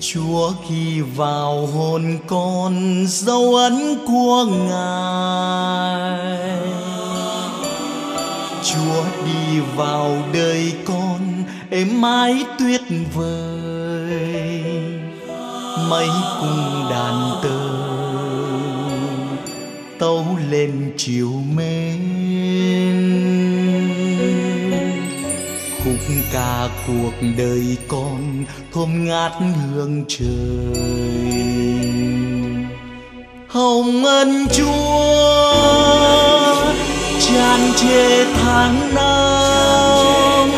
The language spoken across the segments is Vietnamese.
Chúa ghi vào hồn con dấu ấn của Ngài. Chúa đi vào đời con êm ái tuyệt vời. Mấy cung đàn tơ tấu lên chiều mến cuộc đời con thơm ngát hương trời. Hồng ân chúa tràn trề tháng năm.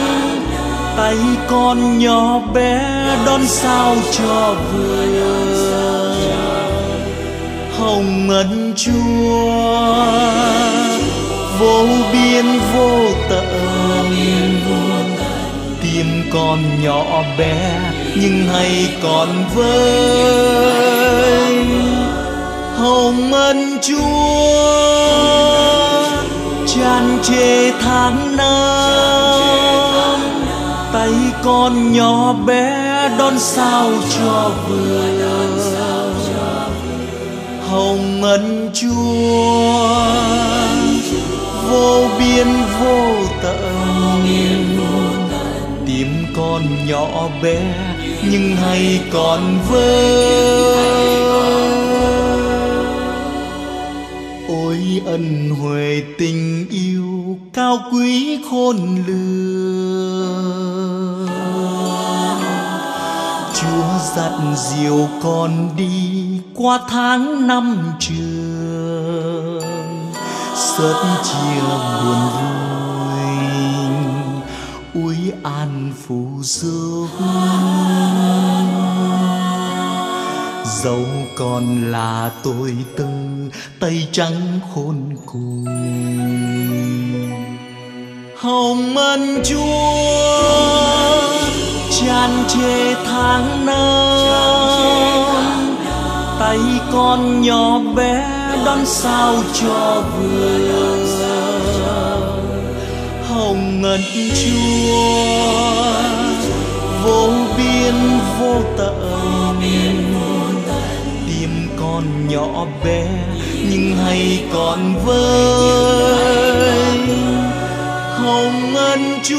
Tay con nhỏ bé đón sao cho vừa. Hồng ân chúa vô biên tim con nhỏ bé, nhưng hay còn với hồng ân chúa tràn trề tháng năm tay con nhỏ bé đón sao cho vừa. Hồng ân chúa, vô biên vô con nhỏ bé, nhưng hay còn vơ. Ôi ân huệ tình yêu cao quý khôn lường. Chúa dặn diều con đi qua tháng năm trường. Sớm chia buồn vui phù du dẫu còn là tôi tư tay trắng khôn cùng hồng ân chúa tràn trề tháng năm tay con nhỏ bé đón sao cho vừa. Hồng ân chúa biên vô tận. Tim con nhỏ bé, nhưng hay còn vơi. Hồng ân chúa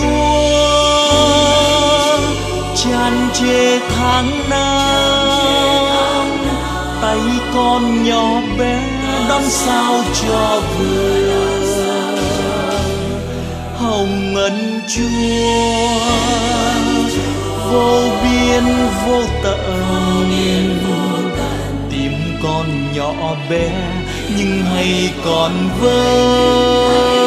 tràn trề tháng năm. Tay con nhỏ bé, đón sao cho vừa. Hồng ân chúa vô biên vô tận. Tim con nhỏ bé nhưng hay còn vơi